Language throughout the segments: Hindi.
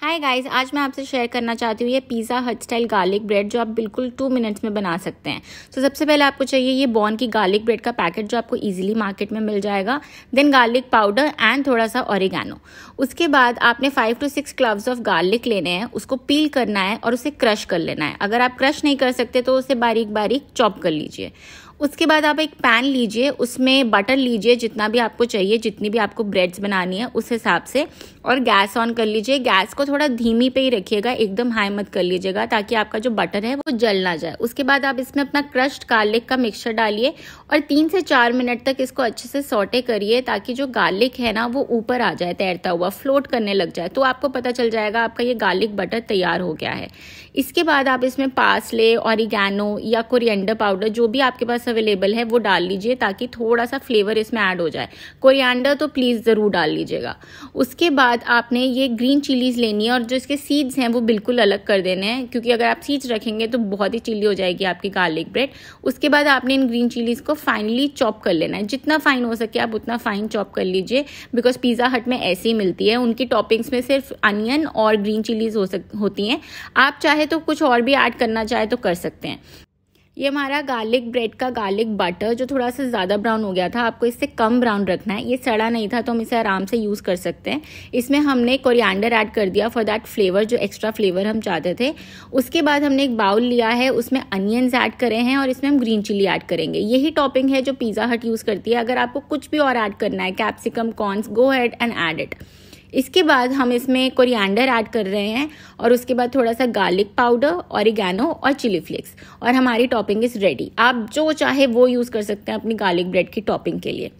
हाय गाइस आज मैं आपसे शेयर करना चाहती हूँ ये pizza Hut style garlic bread जो आप बिल्कुल टू मिनट्स में बना सकते हैं। तो सबसे पहले आपको चाहिए ये बॉर्न की गार्लिक ब्रेड का पैकेट जो आपको इजीली मार्केट में मिल जाएगा। देन गार्लिक पाउडर एंड थोड़ा सा ऑरिगैनो उसके बाद आपने five to six cloves of garlic लेने हैं, उसको पील करना है और उसे क्रश कर लेना है। अगर आप क्रश नहीं कर सकते तो उसे बारीक बारीक चॉप कर लीजिए। उसके बाद आप एक पैन लीजिए, उसमें बटर लीजिए, जितना भी आपको चाहिए, जितनी भी आपको ब्रेड्स बनानी है, उस हिसाब से। और गैस ऑन कर लीजिए। गैस को थोड़ा धीमी पे ही रखिएगा, एकदम हाई मत कर लीजिएगा, ताकि आपका जो बटर है, वो जल ना जाए। उसके बाद आप इसमें अपना क्रश्ड गार्लिक का मिक्सचर डालिए और तीन से चार मिनट तक इसको अच्छे से सोटे करिए, ताकि जो गार्लिक है ना, वो ऊपर आ जाए, तैरता हुआ फ्लोट करने लग जाए। तो आपको पता चल जाएगा, आपका ये गार्लिक बटर तैयार हो गया है। इसके बाद आप इसमें पासले ऑरिगैनो या कोरिएंडर पाउडर जो भी आपके पास अवेलेबल है, वो डाल लीजिए ताकि थोड़ा सा फ्लेवर इसमें ऐड हो जाए। कोरिएंडर तो प्लीज़ ज़रूर डाल लीजिएगा। उसके बाद आपने ये ग्रीन चिलीज़ लेनी है और जो इसके सीड्स हैं वो बिल्कुल अलग कर देने हैं, क्योंकि अगर आप सीड्स रखेंगे तो बहुत ही चिली हो जाएगी आपकी गार्लिक ब्रेड उसके बाद आपने इन ग्रीन चिलीज़ को फाइनली चॉप कर लेना है। जितना फाइन हो सके आप उतना फाइन चॉप कर लीजिए बिकॉज़ पिज़्ज़ा हट में ऐसे ही मिलती है। उनकी टॉपिंग्स में सिर्फ़ अनियन और ग्रीन चिलीज़ हो सक, होती हैं। आप चाहे तो कुछ और भी ऐड करना चाहे तो कर सकते हैं। ये हमारा गार्लिक ब्रेड का गार्लिक बटर जो थोड़ा सा ज़्यादा ब्राउन हो गया था, आपको इससे कम ब्राउन रखना है। ये सड़ा नहीं था तो हम इसे आराम से यूज़ कर सकते हैं। इसमें हमने कोरिएंडर ऐड कर दिया फॉर दैट फ्लेवर जो एक्स्ट्रा फ्लेवर हम चाहते थे। उसके बाद हमने एक बाउल लिया है, उसमें अनियंस ऐड करे हैं और इसमें हम ग्रीन चिली ऐड करेंगे। यही टॉपिंग है जो पिज़्ज़ा हट यूज़ करती है। अगर आपको कुछ भी और ऐड करना है capsicum corns go ahead and add it इसके बाद हम इसमें कोरिएंडर ऐड कर रहे हैं और उसके बाद थोड़ा सा गार्लिक पाउडर ऑरिगेनो और चिली फ्लेक्स और हमारी टॉपिंग इज़ रेडी आप जो चाहे वो यूज़ कर सकते हैं अपनी गार्लिक ब्रेड की टॉपिंग के लिए.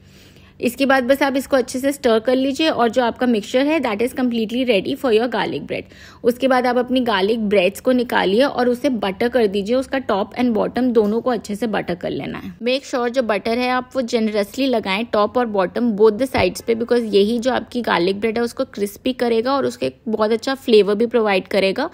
इसके बाद बस आप इसको अच्छे से स्टर कर लीजिए और जो आपका मिक्सचर है that is completely ready for your garlic bread उसके बाद आप अपनी गार्लिक ब्रेड्स को निकालिए और उसे बटर कर दीजिए, उसका टॉप एंड बॉटम दोनों को अच्छे से बटर कर लेना है। मेक श्योर sure जो बटर है, आप वो जनरसली लगाएँ टॉप और बॉटम बोथ द साइड्स पे बिकॉज़ यही जो आपकी गार्लिक ब्रेड है, उसको क्रिस्पी करेगा और उसके बहुत अच्छा फ्लेवर भी प्रोवाइड करेगा।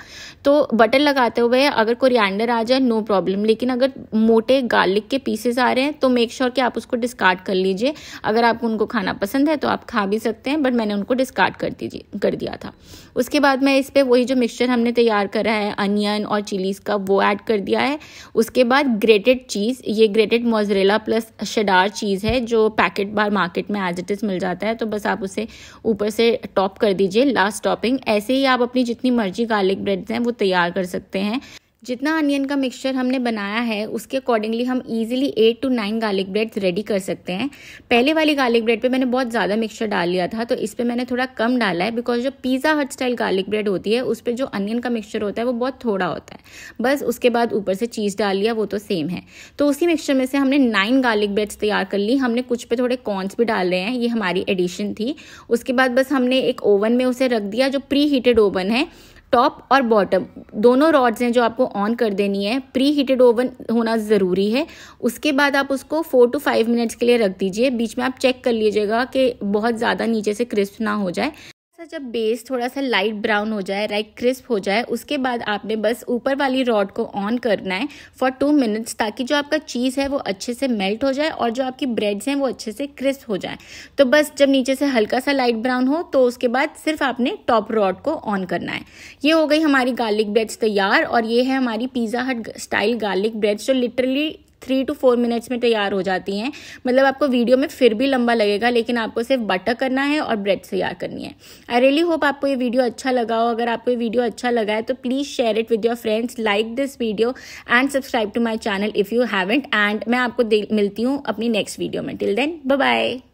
तो बटर लगाते हुए अगर कोरिएंडर आ जाए नो प्रॉब्लम लेकिन अगर मोटे गार्लिक के पीसेस आ रहे हैं तो मेक श्योर sure कि आप उसको डिस्कार्ड कर लीजिए। अगर आपको उनको खाना पसंद है तो आप खा भी सकते हैं बट मैंने उनको डिस्कार्ड कर दीजिए, कर दिया था। उसके बाद मैं इस पर वही जो मिक्सचर हमने तैयार करा है अनियन और चिलीज़ का, वो ऐड कर दिया है। उसके बाद ग्रेटेड चीज़ ये grated mozzarella plus cheddar cheese है, जो पैकेट बार मार्केट में एज इट इज़ मिल जाता है तो बस आप उसे ऊपर से टॉप कर दीजिए लास्ट टॉपिंग ऐसे ही आप अपनी जितनी मर्ज़ी गार्लिक ब्रेड्स हैं, वो तैयार कर सकते हैं। जितना अनियन का मिक्सचर हमने बनाया है, उसके अकॉर्डिंगली हम easily eight to nine garlic breads ready कर सकते हैं। पहले वाली गार्लिक ब्रेड पे मैंने बहुत ज़्यादा मिक्सचर डाल लिया था तो इस पर मैंने थोड़ा कम डाला है बिकॉज़ जो pizza Hut style garlic bread होती है, उस पर जो अनियन का मिक्सचर होता है, वो बहुत थोड़ा होता है। बस उसके बाद ऊपर से चीज़ डाल लिया, वो तो सेम है। तो उसी मिक्सचर में से हमने नाइन गार्लिक ब्रेड्स तैयार कर ली। हमने कुछ पे थोड़े कॉर्नस भी डाल रहे हैं, ये हमारी एडिशन थी। उसके बाद बस हमने एक ओवन में उसे रख दिया, जो प्री हीटेड ओवन है। टॉप और बॉटम दोनों रॉड्स हैं जो आपको ऑन कर देनी है प्री हीटेड ओवन होना ज़रूरी है। उसके बाद आप उसको फोर टू फाइव मिनट्स के लिए रख दीजिए। बीच में आप चेक कर लीजिएगा कि बहुत ज़्यादा नीचे से क्रिस्प ना हो जाए। सा जब बेस थोड़ा सा लाइट ब्राउन हो जाए राइट क्रिस्प हो जाए, उसके बाद आपने बस ऊपर वाली रॉड को ऑन करना है फॉर टू मिनट्स ताकि जो आपका चीज़ है वो अच्छे से मेल्ट हो जाए और जो आपकी ब्रेड्स हैं वो अच्छे से क्रिस्प हो जाए। तो बस जब नीचे से हल्का सा लाइट ब्राउन हो तो उसके बाद सिर्फ़ आपने टॉप रॉड को ऑन करना है। ये हो गई हमारी गार्लिक ब्रेड्स तैयार और ये है हमारी Pizza Hut style garlic breads जो literally three to four minutes में तैयार हो जाती हैं। मतलब आपको वीडियो में फिर भी लंबा लगेगा, लेकिन आपको सिर्फ़ बटर करना है और ब्रेड तैयार करनी है। आई रियली होप आपको ये वीडियो अच्छा लगा हो। अगर आपको ये वीडियो अच्छा लगा है तो please share it with your friends like this video and subscribe to my channel if you haven't and मैं आपको मिलती हूँ अपनी नेक्स्ट वीडियो में। Till then bye